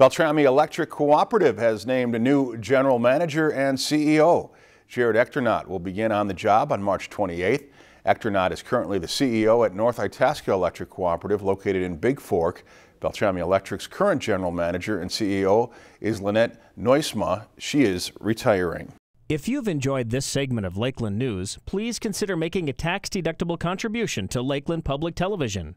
Beltrami Electric Cooperative has named a new general manager and CEO. Jared Echternach will begin on the job on March 28th. Echternach is currently the CEO at North Itasca Electric Cooperative located in Big Fork. Beltrami Electric's current general manager and CEO is Lynette Neusma. She is retiring. If you've enjoyed this segment of Lakeland News, please consider making a tax-deductible contribution to Lakeland Public Television.